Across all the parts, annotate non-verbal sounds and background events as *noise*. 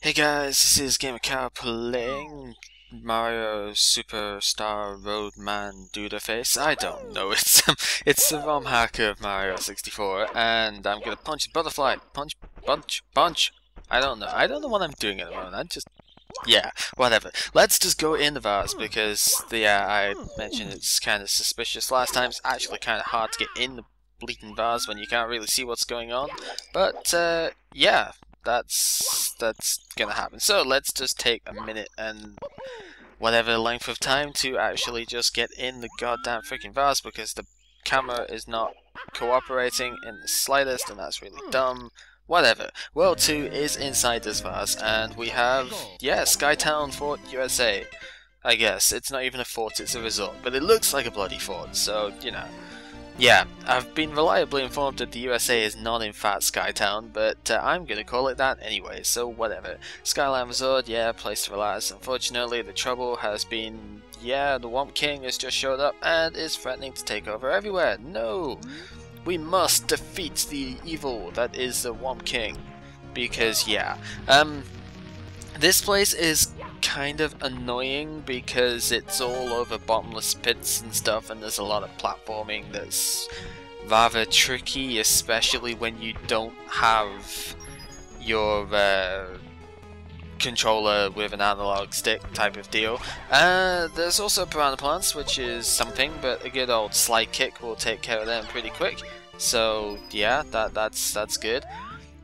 Hey guys, this is Gamer Cal playing Mario Superstar Roadman Dudaface. I don't know, *laughs* it's it's the ROM hacker of Mario 64, and I'm gonna punch butterfly, punch, punch, punch. I don't know. I don't know what I'm doing at the moment. I'm just yeah, whatever. Let's just go in the vase because the yeah, I mentioned it's kind of suspicious last time. It's actually kind of hard to get in the bleeding vase when you can't really see what's going on. But uh, yeah, that's that's gonna happen. So let's just take a minute and whatever length of time to actually just get in the goddamn freaking vase because the camera is not cooperating in the slightest and that's really hmm. dumb. Whatever. World 2 is inside this vase and we have, yeah, Skytown Fort USA. I guess. It's not even a fort, it's a resort. But it looks like a bloody fort, so, you know. Yeah, I've been reliably informed that the USA is not in fact Skytown, but uh, I'm gonna call it that anyway, so whatever. Skyline Resort, yeah, place to relax. Unfortunately, the trouble has been, yeah, the Whomp King has just showed up and is threatening to take over everywhere. No! We must defeat the evil that is the Whomp King. Because, yeah, um, this place is kind of annoying because it's all over bottomless pits and stuff and there's a lot of platforming that's rather tricky especially when you don't have your uh, controller with an analog stick type of deal. Uh, there's also piranha plants which is something but a good old slide kick will take care of them pretty quick so yeah that that's that's good.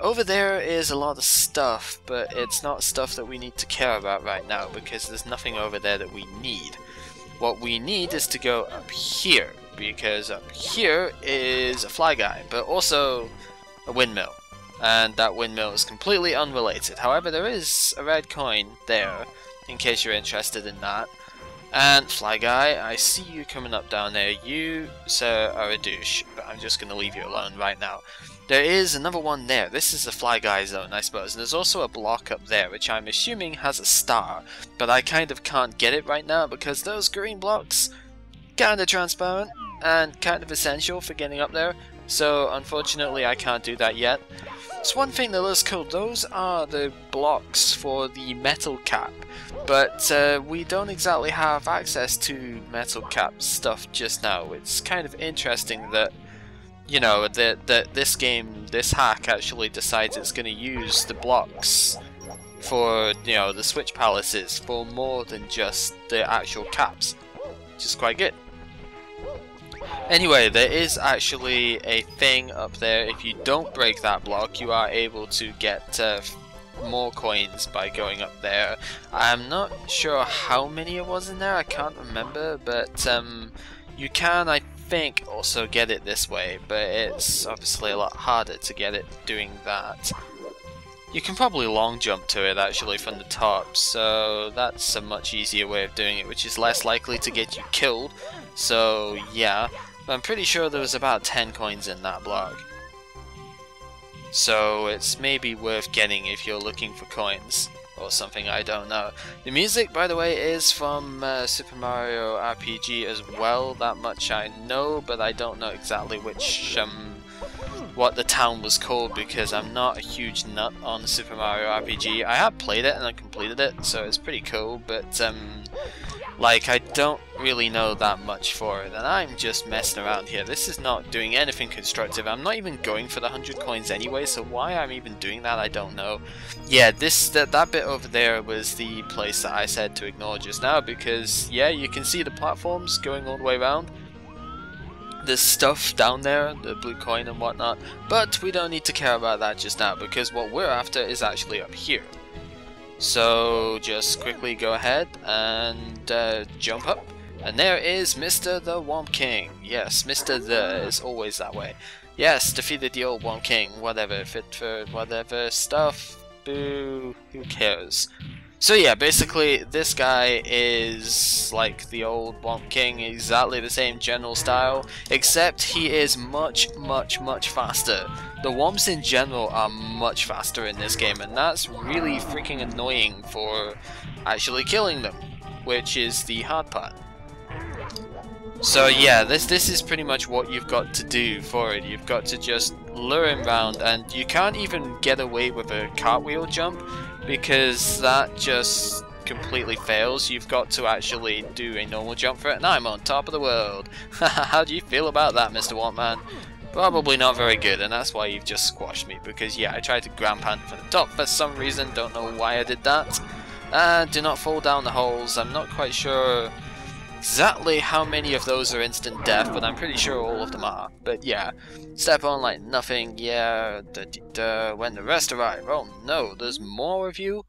Over there is a lot of stuff, but it's not stuff that we need to care about right now because there's nothing over there that we need. What we need is to go up here, because up here is a fly guy, but also a windmill. And that windmill is completely unrelated. However, there is a red coin there, in case you're interested in that. And Fly Guy, I see you coming up down there. You, sir, are a douche, but I'm just going to leave you alone right now. There is another one there. This is the Fly Guy zone, I suppose. And there's also a block up there, which I'm assuming has a star. But I kind of can't get it right now because those green blocks kind of transparent and kind of essential for getting up there. So unfortunately I can't do that yet. It's one thing that looks cool. Those are the blocks for the metal cap, but uh, we don't exactly have access to metal cap stuff just now. It's kind of interesting that you know that that this game, this hack actually decides it's going to use the blocks for you know the switch palaces for more than just the actual caps, which is quite good. Anyway, there is actually a thing up there. If you don't break that block, you are able to get uh, more coins by going up there. I'm not sure how many it was in there, I can't remember, but um, you can, I think, also get it this way, but it's obviously a lot harder to get it doing that. You can probably long jump to it actually from the top, so that's a much easier way of doing it, which is less likely to get you killed. So yeah, I'm pretty sure there was about 10 coins in that block. So it's maybe worth getting if you're looking for coins or something, I don't know. The music, by the way, is from uh, Super Mario RPG as well, that much I know, but I don't know exactly which, um, what the town was called because I'm not a huge nut on Super Mario RPG. I have played it and I completed it, so it's pretty cool, but, um, like, I don't really know that much for it, and I'm just messing around here. This is not doing anything constructive. I'm not even going for the 100 coins anyway, so why I'm even doing that, I don't know. Yeah, this that, that bit over there was the place that I said to ignore just now, because, yeah, you can see the platforms going all the way around. There's stuff down there, the blue coin and whatnot, but we don't need to care about that just now, because what we're after is actually up here. So just quickly go ahead and uh, jump up. And there is Mr. the Whomp King. Yes, Mr. the is always that way. Yes, defeated the old Whomp King. Whatever, fit for whatever stuff. Boo, who cares? So yeah, basically this guy is like the old Whomp King, exactly the same general style, except he is much, much, much faster. The Whomps in general are much faster in this game, and that's really freaking annoying for actually killing them, which is the hard part. So yeah, this this is pretty much what you've got to do for it. You've got to just lure him round, and you can't even get away with a cartwheel jump because that just completely fails. You've got to actually do a normal jump for it, and I'm on top of the world. *laughs* How do you feel about that, Mr. Wampman? Probably not very good, and that's why you've just squashed me, because yeah, I tried to ground pound from the top for some reason, don't know why I did that. Uh, do not fall down the holes, I'm not quite sure exactly how many of those are instant death, but I'm pretty sure all of them are. But yeah, step on like nothing, yeah, da, when the rest arrive. Oh no, there's more of you?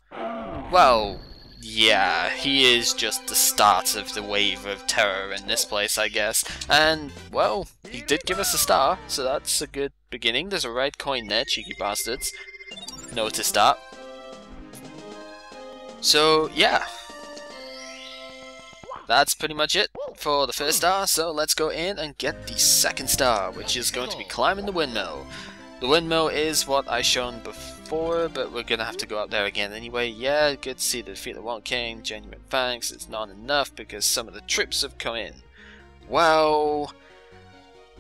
Well, yeah, he is just the start of the wave of terror in this place, I guess. And, well, he did give us a star, so that's a good beginning. There's a red coin there, cheeky bastards. Notice that. So, yeah. That's pretty much it for the first star, so let's go in and get the second star, which is going to be climbing the windmill. The windmill is what I shown before but we're gonna have to go up there again anyway. Yeah, good to see the defeat of One King. Genuine thanks. It's not enough because some of the troops have come in. Well,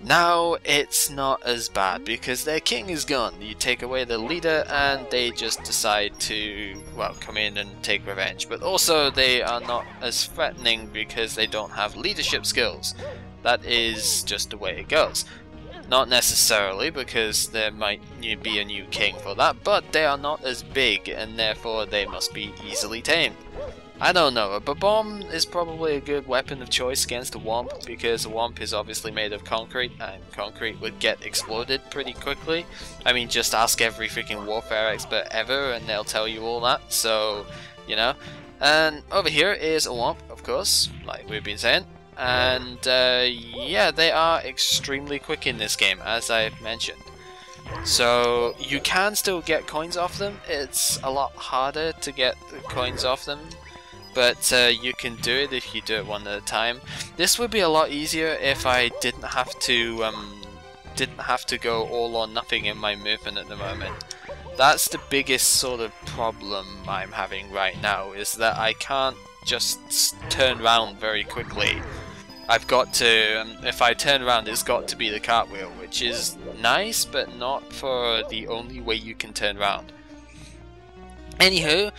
now it's not as bad because their king is gone. You take away the leader and they just decide to, well, come in and take revenge. But also they are not as threatening because they don't have leadership skills. That is just the way it goes. Not necessarily, because there might be a new king for that, but they are not as big, and therefore they must be easily tamed. I don't know, but bomb is probably a good weapon of choice against a Whomp, because a Whomp is obviously made of concrete, and concrete would get exploded pretty quickly. I mean, just ask every freaking warfare expert ever, and they'll tell you all that, so, you know. And over here is a Whomp, of course, like we've been saying and uh, yeah, they are extremely quick in this game, as I've mentioned. So you can still get coins off them. It's a lot harder to get the coins off them, but uh, you can do it if you do it one at a time. This would be a lot easier if I didn't have to um, didn't have to go all or nothing in my movement at the moment. That's the biggest sort of problem I'm having right now, is that I can't just turn around very quickly I've got to, um, if I turn around, it's got to be the cartwheel, which is nice, but not for the only way you can turn around. Anywho,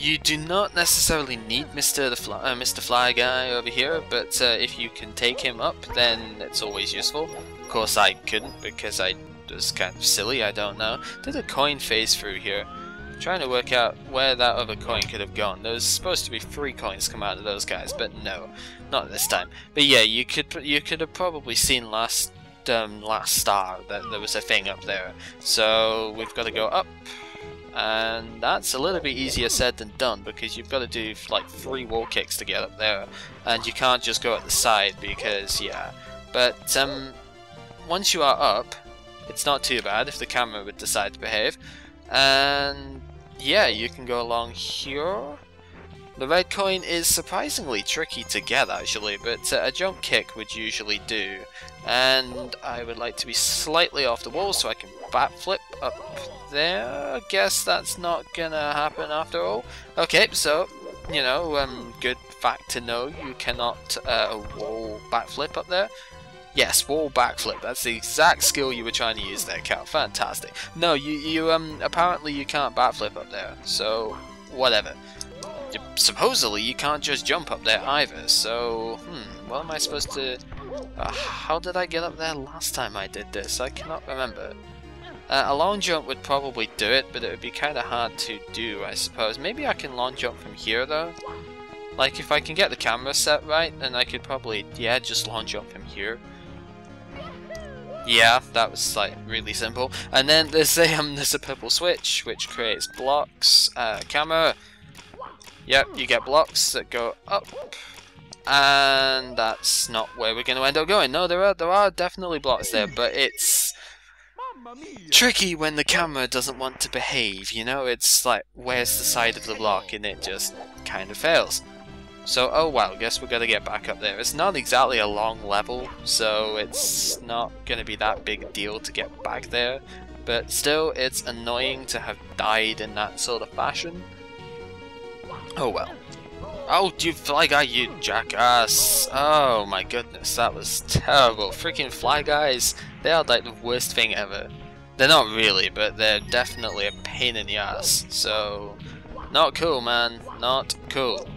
you do not necessarily need Mr. The Fly, uh, Mr. Fly Guy over here, but uh, if you can take him up, then it's always useful. Of course, I couldn't because I was kind of silly. I don't know. Did a coin phase through here? trying to work out where that other coin could have gone. There was supposed to be three coins come out of those guys, but no, not this time. But yeah, you could you could have probably seen last um, last star that there was a thing up there. So we've got to go up, and that's a little bit easier said than done because you've got to do like three wall kicks to get up there, and you can't just go at the side because yeah. But um, once you are up, it's not too bad if the camera would decide to behave. And yeah, you can go along here. The red coin is surprisingly tricky to get actually, but uh, a jump kick would usually do. And I would like to be slightly off the wall so I can backflip up there. I guess that's not gonna happen after all. Okay, so, you know, um, good fact to know, you cannot uh, wall backflip up there. Yes, wall backflip. That's the exact skill you were trying to use there, Cal. Fantastic. No, you you um apparently you can't backflip up there. So whatever. Supposedly you can't just jump up there either. So hmm, what am I supposed to? Uh, how did I get up there last time I did this? I cannot remember. Uh, a long jump would probably do it, but it would be kind of hard to do, I suppose. Maybe I can long jump from here though. Like if I can get the camera set right, then I could probably yeah just long jump from here. Yeah, that was like really simple. And then there's a um, there's a purple switch which creates blocks. Uh, camera. Yep, you get blocks that go up, and that's not where we're going to end up going. No, there are there are definitely blocks there, but it's tricky when the camera doesn't want to behave. You know, it's like where's the side of the block, and it just kind of fails. So, oh well, guess we're gonna get back up there. It's not exactly a long level, so it's not gonna be that big a deal to get back there. But still, it's annoying to have died in that sort of fashion. Oh well. Oh, you fly guy, you jackass! Oh my goodness, that was terrible. Freaking fly guys, they are like the worst thing ever. They're not really, but they're definitely a pain in the ass. So, not cool, man. Not cool.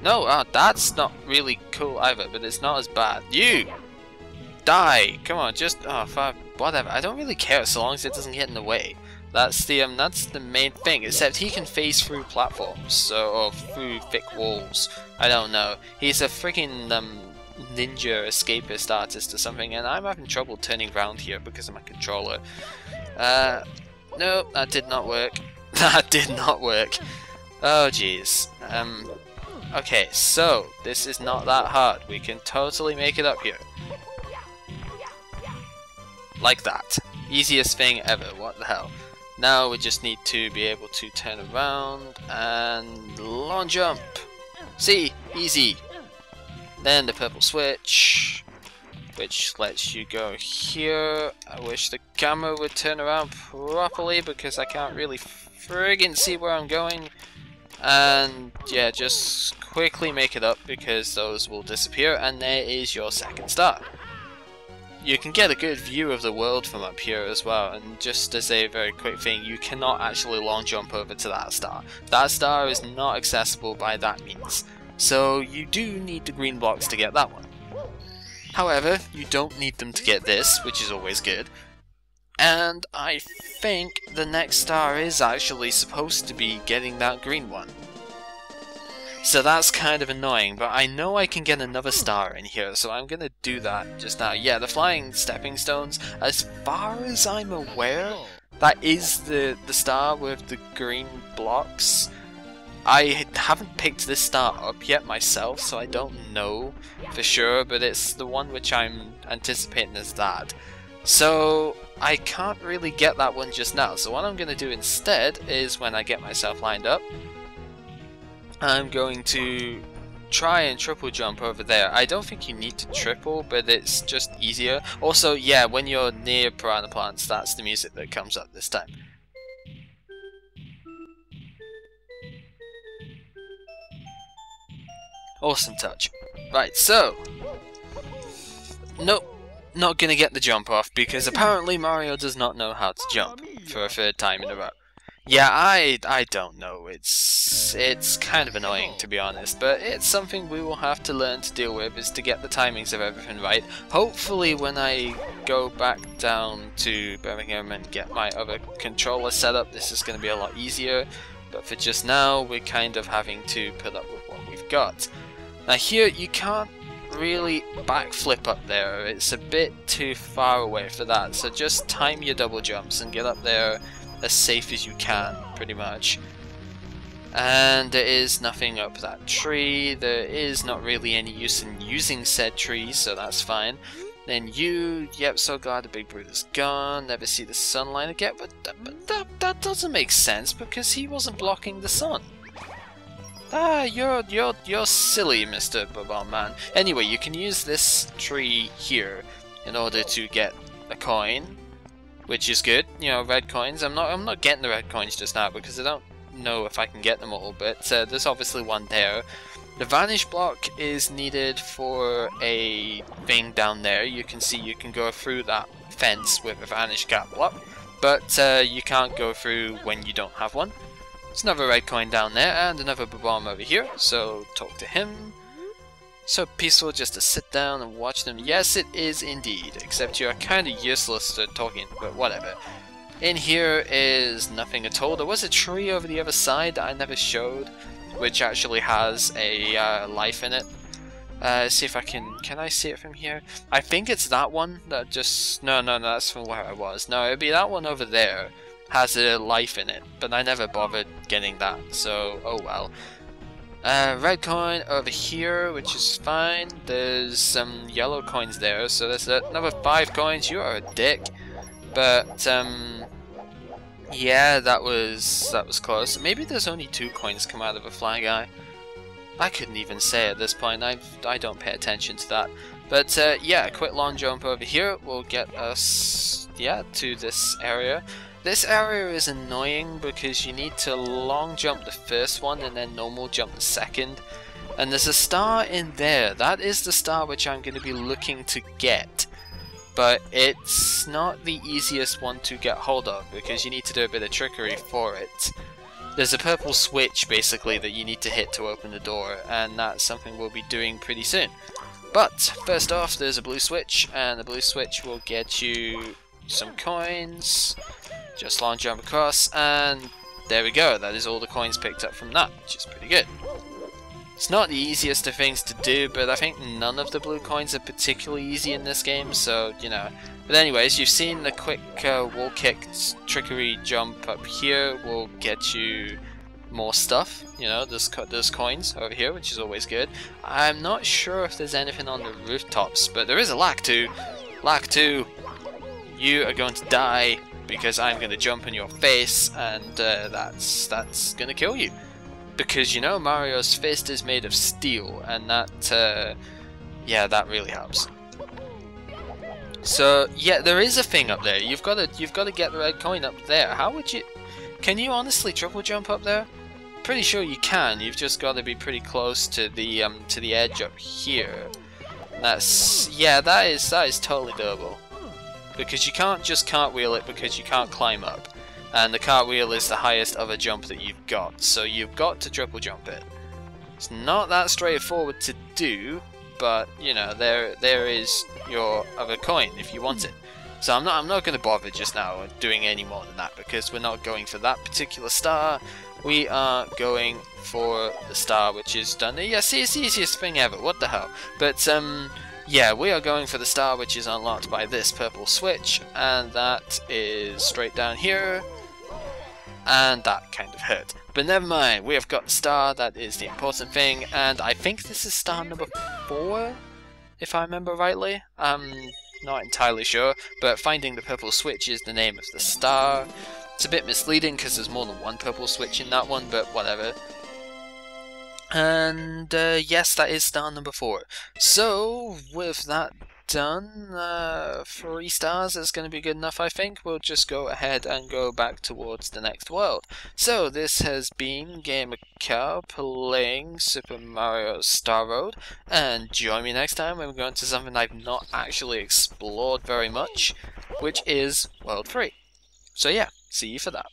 No, uh, that's not really cool either, but it's not as bad. You! Die! Come on, just, oh, fuck, whatever. I don't really care so long as it doesn't get in the way. That's the um, that's the main thing. Except he can phase through platforms, so or through thick walls. I don't know. He's a freaking um, ninja escapist artist or something, and I'm having trouble turning around here because of my controller. Uh, no, that did not work. *laughs* that did not work. Oh jeez. Um, okay, so this is not that hard. We can totally make it up here. Like that. Easiest thing ever. What the hell? Now we just need to be able to turn around and long jump. See? Easy. Then the purple switch, which lets you go here. I wish the camera would turn around properly because I can't really friggin' see where I'm going. And yeah, just quickly make it up because those will disappear and there is your second star you can get a good view of the world from up here as well, and just as a very quick thing, you cannot actually long jump over to that star. That star is not accessible by that means, so you do need the green blocks to get that one. However, you don't need them to get this, which is always good, and I think the next star is actually supposed to be getting that green one. So that's kind of annoying, but I know I can get another star in here, so I'm gonna do that just now. Yeah, the flying stepping stones, as far as I'm aware, that is the, the star with the green blocks. I haven't picked this star up yet myself, so I don't know for sure, but it's the one which I'm anticipating as that. So I can't really get that one just now, so what I'm going to do instead is when I get myself lined up, I'm going to try and triple jump over there. I don't think you need to triple, but it's just easier. Also, yeah, when you're near piranha plants, that's the music that comes up this time. Awesome touch. Right, so... Nope, not gonna get the jump off, because apparently Mario does not know how to jump for a third time in a row. Yeah, I I don't know. It's it's kind of annoying to be honest, but it's something we will have to learn to deal with is to get the timings of everything right. Hopefully when I go back down to Birmingham and get my other controller set up, this is going to be a lot easier. But for just now, we're kind of having to put up with what we've got. Now here, you can't really backflip up there. It's a bit too far away for that. So just time your double jumps and get up there as safe as you can, pretty much. And there is nothing up that tree, there is not really any use in using said tree, so that's fine. Then you, yep, so glad the big brute is gone, never see the sunlight again, but, but that, that doesn't make sense because he wasn't blocking the sun. Ah, you're you're you're silly, Mr. Bob Man. Anyway, you can use this tree here in order to get a coin, which is good. You know, red coins. I'm not I'm not getting the red coins just now because I don't know if I can get them all, but uh, there's obviously one there. The vanish block is needed for a thing down there. You can see you can go through that fence with a vanish cap block, but uh, you can't go through when you don't have one. There's another red coin down there and another bomb over here, so talk to him. So peaceful just to sit down and watch them? Yes, it is indeed, except you're kind of useless to talking, but whatever. In here is nothing at all. There was a tree over the other side that I never showed, which actually has a uh, life in it. Uh, see if I can, can I see it from here? I think it's that one that just, no, no, no, that's from where I was. No, it'd be that one over there, has a life in it, but I never bothered getting that, so, oh well. Uh, red coin over here, which is fine. There's some yellow coins there, so there's another five coins. You are a dick. But, um, yeah, that was that was close. Maybe there's only two coins come out of a fly guy. I couldn't even say at this point. I I don't pay attention to that. But uh, yeah, a quick long jump over here will get us yeah to this area. This area is annoying because you need to long jump the first one and then normal jump the second. And there's a star in there. That is the star which I'm going to be looking to get. But it's not the easiest one to get hold of because you need to do a bit of trickery for it. There's a purple switch basically that you need to hit to open the door and that's something we'll be doing pretty soon. But first off there's a blue switch and the blue switch will get you some coins, just long jump across and there we go, that is all the coins picked up from that, which is pretty good. It's not the easiest of things to do, but I think none of the blue coins are particularly easy in this game, so, you know. But anyways, you've seen the quick uh, wall kick trickery jump up here will get you more stuff, you know, there's, co there's coins over here, which is always good. I'm not sure if there's anything on the rooftops, but there is a Lakitu. Lack 2, you are going to die because I'm going to jump in your face, and uh, that's that's going to kill you because you know Mario's fist is made of steel, and that, uh, yeah, that really helps. So yeah, there is a thing up there. You've got to you've got to get the red coin up there. How would you? Can you honestly triple jump up there? Pretty sure you can. You've just got to be pretty close to the um to the edge up here. That's yeah, that is that is totally doable. Because you can't just cartwheel it because you can't climb up and the cartwheel is the highest other jump that you've got, so you've got to triple jump it. It's not that straightforward to do, but you know there there is your other coin if you want it. So I'm not I'm not going to bother just now doing any more than that because we're not going for that particular star. We are going for the star which is done. Yes, it's the easiest thing ever. What the hell? But um. Yeah, we are going for the star which is unlocked by this purple switch, and that is straight down here, and that kind of hurt. But never mind, we have got the star, that is the important thing, and I think this is star number 4, if I remember rightly. I'm not entirely sure, but finding the purple switch is the name of the star. It's a bit misleading because there's more than one purple switch in that one, but whatever. And uh, yes, that is star number 4. So, with that done. Uh, three stars is going to be good enough, I think. We'll just go ahead and go back towards the next world. So, this has been Gamer Cal playing Super Mario Star Road. And join me next time when we're going to something I've not actually explored very much, which is World 3. So yeah, see you for that.